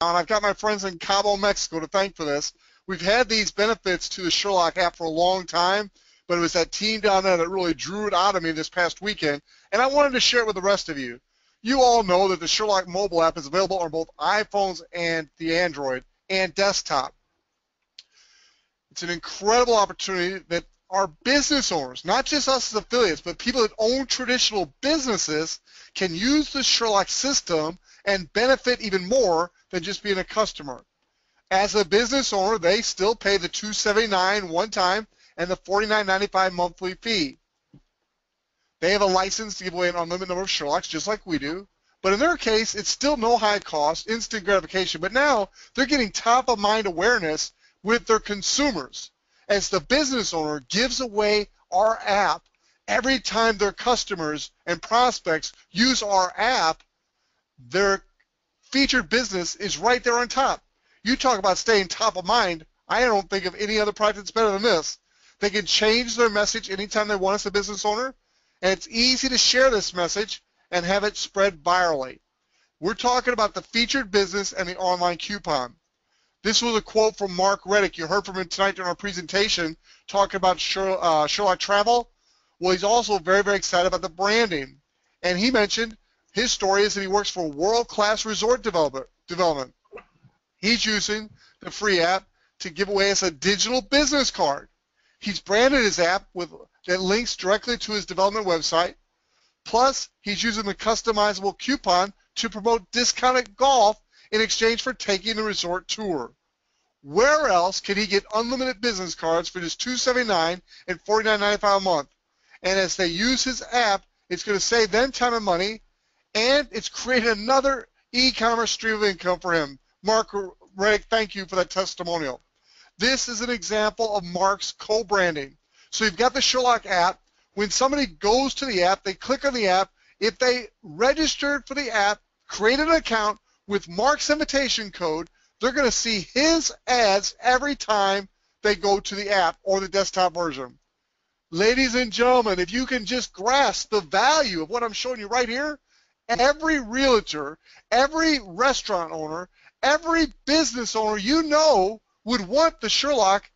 and I've got my friends in Cabo, Mexico to thank for this. We've had these benefits to the Sherlock app for a long time, but it was that team down there that really drew it out of me this past weekend, and I wanted to share it with the rest of you. You all know that the Sherlock mobile app is available on both iPhones and the Android and desktop. It's an incredible opportunity that our business owners, not just us as affiliates, but people that own traditional businesses can use the Sherlock system and benefit even more than just being a customer. As a business owner, they still pay the 279 one time and the $49.95 monthly fee. They have a license to give away an unlimited number of Sherlocks, just like we do. But in their case, it's still no high cost, instant gratification. But now they're getting top of mind awareness with their consumers as the business owner gives away our app every time their customers and prospects use our app, their featured business is right there on top. You talk about staying top of mind. I don't think of any other product that's better than this. They can change their message anytime they want as a business owner, and it's easy to share this message and have it spread virally. We're talking about the featured business and the online coupon. This was a quote from Mark Reddick. You heard from him tonight during our presentation talking about uh, Sherlock Travel. Well, he's also very, very excited about the branding. And he mentioned his story is that he works for world-class resort development. development. He's using the free app to give away as a digital business card. He's branded his app with that links directly to his development website. Plus, he's using the customizable coupon to promote discounted golf in exchange for taking the resort tour. Where else can he get unlimited business cards for just 279 and $49.95 a month? And as they use his app, it's going to save them time and money, and it's created another e-commerce stream of income for him. Mark Reddick, thank you for that testimonial. This is an example of Mark's co-branding. So you've got the Sherlock app. When somebody goes to the app, they click on the app. If they registered for the app, created an account with Mark's invitation code, they're going to see his ads every time they go to the app or the desktop version. Ladies and gentlemen, if you can just grasp the value of what I'm showing you right here, every realtor, every restaurant owner, every business owner you know would want the Sherlock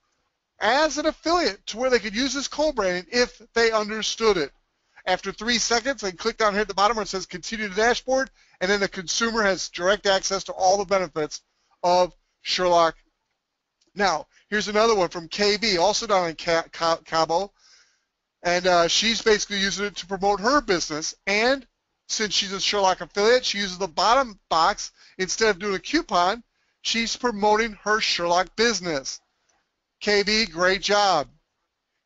as an affiliate to where they could use this co-branding if they understood it. After three seconds, they click down here at the bottom where it says continue to dashboard, and then the consumer has direct access to all the benefits of Sherlock. Now, here's another one from KB, also down in Cabo, and uh, she's basically using it to promote her business. And since she's a Sherlock affiliate, she uses the bottom box instead of doing a coupon. She's promoting her Sherlock business. KB, great job.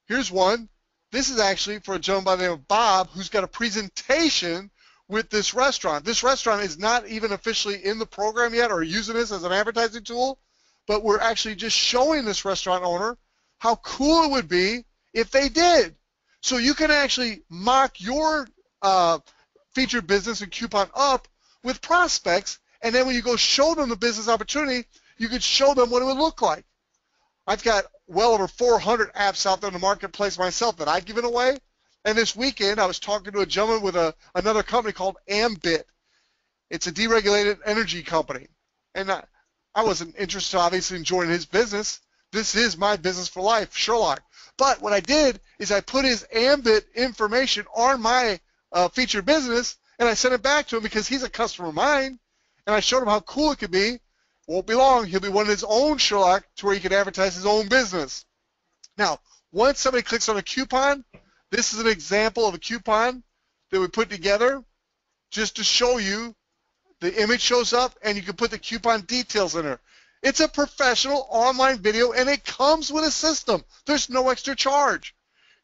Here's one. This is actually for a gentleman by the name of Bob who's got a presentation with this restaurant. This restaurant is not even officially in the program yet or using this as an advertising tool, but we're actually just showing this restaurant owner how cool it would be if they did. So you can actually mock your uh, featured business and coupon up with prospects, and then when you go show them the business opportunity, you could show them what it would look like. I've got well over 400 apps out there in the marketplace myself that I've given away. And this weekend, I was talking to a gentleman with a, another company called Ambit. It's a deregulated energy company. And I, I wasn't interested, obviously, in joining his business. This is my business for life, Sherlock. But what I did is I put his Ambit information on my uh, featured business, and I sent it back to him because he's a customer of mine. And I showed him how cool it could be. Won't be long. He'll be one of his own Sherlock to where he can advertise his own business. Now, once somebody clicks on a coupon, this is an example of a coupon that we put together just to show you the image shows up and you can put the coupon details in there. It's a professional online video and it comes with a system. There's no extra charge.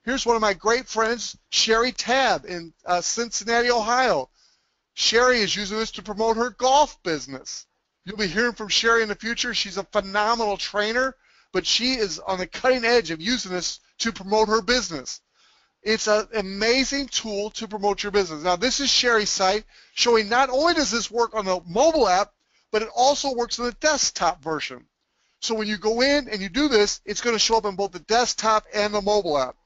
Here's one of my great friends, Sherry Tab in uh, Cincinnati, Ohio. Sherry is using this to promote her golf business. You'll be hearing from Sherry in the future. She's a phenomenal trainer, but she is on the cutting edge of using this to promote her business. It's an amazing tool to promote your business. Now, this is Sherry's site showing not only does this work on the mobile app, but it also works on the desktop version. So when you go in and you do this, it's going to show up on both the desktop and the mobile app.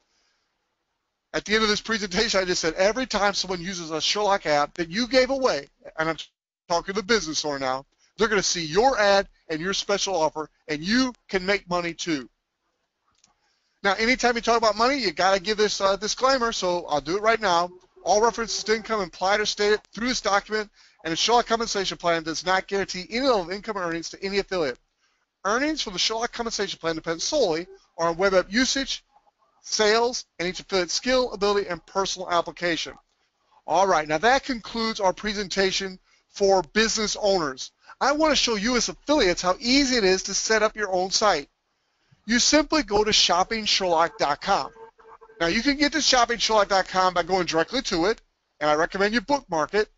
At the end of this presentation, I just said every time someone uses a Sherlock app that you gave away, and I'm talking to the business owner now, They're going to see your ad and your special offer, and you can make money too. Now, anytime you talk about money, you got to give this uh, disclaimer, so I'll do it right now. All references to income implied or stated through this document, and the Sherlock Compensation Plan does not guarantee any level of income or earnings to any affiliate. Earnings from the Sherlock Compensation Plan depend solely on web app usage, sales, and each affiliate skill, ability, and personal application. All right, now that concludes our presentation for business owners. I want to show you as affiliates how easy it is to set up your own site. You simply go to shoppingsherlock.com. Now you can get to shoppingsherlock.com by going directly to it, and I recommend you bookmark it.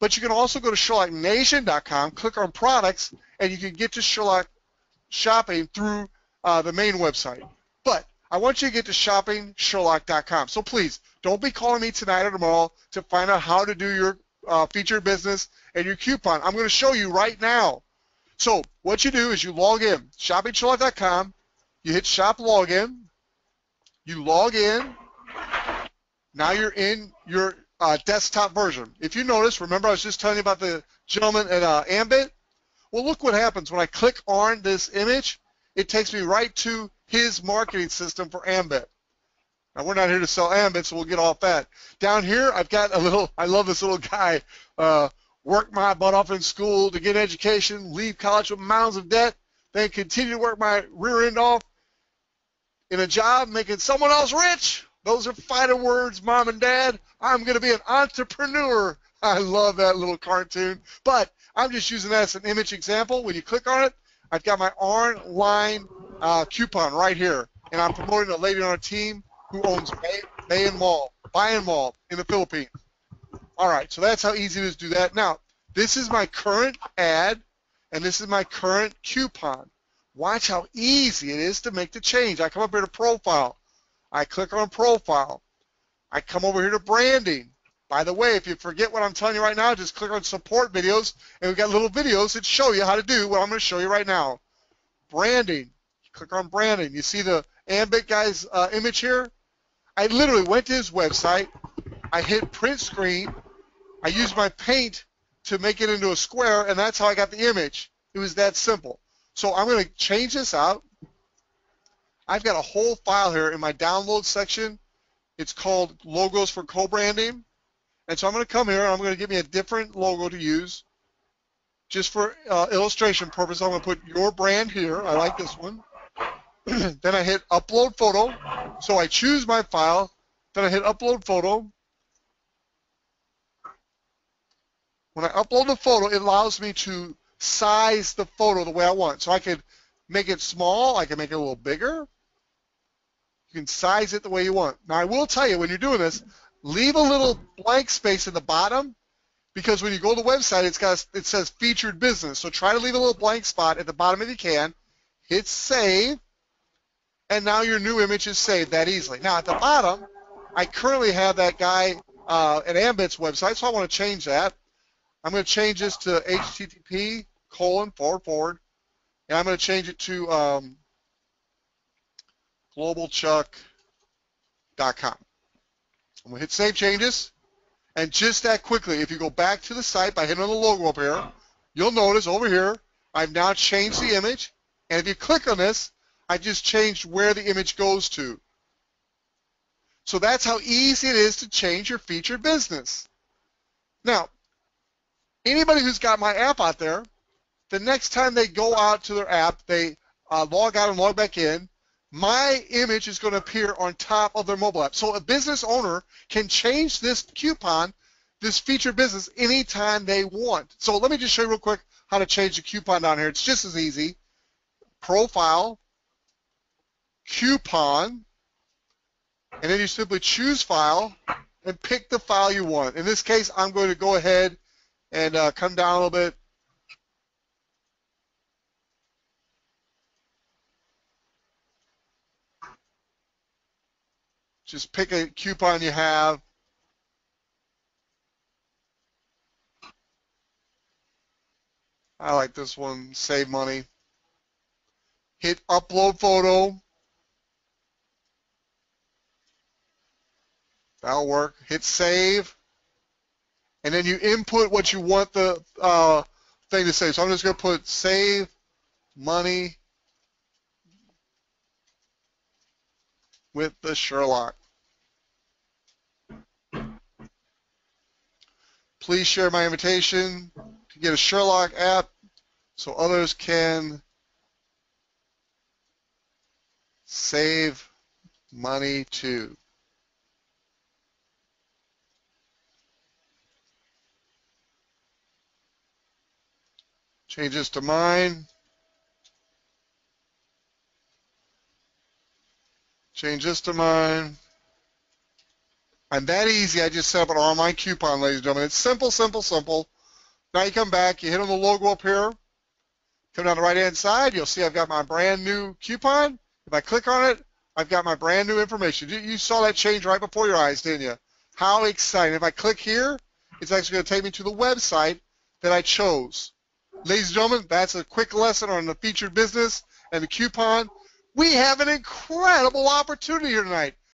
But you can also go to sherlocknation.com, click on products, and you can get to Sherlock Shopping through uh, the main website. I want you to get to shoppingsherlock.com. So please, don't be calling me tonight or tomorrow to find out how to do your uh, featured business and your coupon. I'm going to show you right now. So what you do is you log in, shoppingsherlock.com, you hit shop login, you log in, now you're in your uh, desktop version. If you notice, remember I was just telling you about the gentleman at uh, Ambit? Well, look what happens when I click on this image. It takes me right to his marketing system for Ambit. Now, we're not here to sell Ambit, so we'll get off that. Down here, I've got a little, I love this little guy, uh, work my butt off in school to get education, leave college with mounds of debt, then continue to work my rear end off in a job making someone else rich. Those are fighting words, mom and dad. I'm going to be an entrepreneur. I love that little cartoon. But I'm just using that as an image example. When you click on it, I've got my online uh, coupon right here. And I'm promoting a lady on our team who owns Bay, Bay and Mall, Buy and Mall in the Philippines. All right, so that's how easy it is to do that. Now, this is my current ad, and this is my current coupon. Watch how easy it is to make the change. I come up here to Profile. I click on Profile. I come over here to Branding. By the way, if you forget what I'm telling you right now, just click on Support Videos, and we've got little videos that show you how to do what I'm going to show you right now. Branding. Click on Branding. You see the Ambit guy's uh, image here? I literally went to his website. I hit Print Screen. I used my Paint to make it into a square, and that's how I got the image. It was that simple. So I'm going to change this out. I've got a whole file here in my download section. It's called Logos for Co-Branding. And so I'm going to come here and I'm going to give me a different logo to use. Just for uh, illustration purpose, I'm going to put your brand here. I like this one. then I hit Upload Photo. So I choose my file. Then I hit Upload Photo. When I upload the photo, it allows me to size the photo the way I want. So I could make it small, I can make it a little bigger. You can size it the way you want. Now I will tell you, when you're doing this, leave a little blank space in the bottom because when you go to the website, it's got it says featured business. So try to leave a little blank spot at the bottom if you can. Hit save, and now your new image is saved that easily. Now at the bottom, I currently have that guy uh, at Ambit's website, so I want to change that. I'm going to change this to HTTP colon forward forward, and I'm going to change it to um, globalchuck.com. I'm going to hit Save Changes, and just that quickly, if you go back to the site by hitting on the logo up here, you'll notice over here, I've now changed the image, and if you click on this, I just changed where the image goes to. So that's how easy it is to change your featured business. Now, anybody who's got my app out there, the next time they go out to their app, they uh, log out and log back in, my image is going to appear on top of their mobile app. So a business owner can change this coupon, this featured business, anytime they want. So let me just show you real quick how to change the coupon down here. It's just as easy. Profile, coupon, and then you simply choose file and pick the file you want. In this case, I'm going to go ahead and uh, come down a little bit. Just pick a coupon you have. I like this one, save money. Hit upload photo. That'll work. Hit save and then you input what you want the uh, thing to say. So I'm just going to put save money with the Sherlock. Please share my invitation to get a Sherlock app so others can save money too. Change this to mine. Change this to mine. I'm that easy. I just set up an online coupon, ladies and gentlemen. It's simple, simple, simple. Now you come back, you hit on the logo up here. Come down the right-hand side, you'll see I've got my brand new coupon. If I click on it, I've got my brand new information. You, you saw that change right before your eyes, didn't you? How exciting. If I click here, it's actually going to take me to the website that I chose. Ladies and gentlemen, that's a quick lesson on the featured business and the coupon. We have an incredible opportunity here tonight.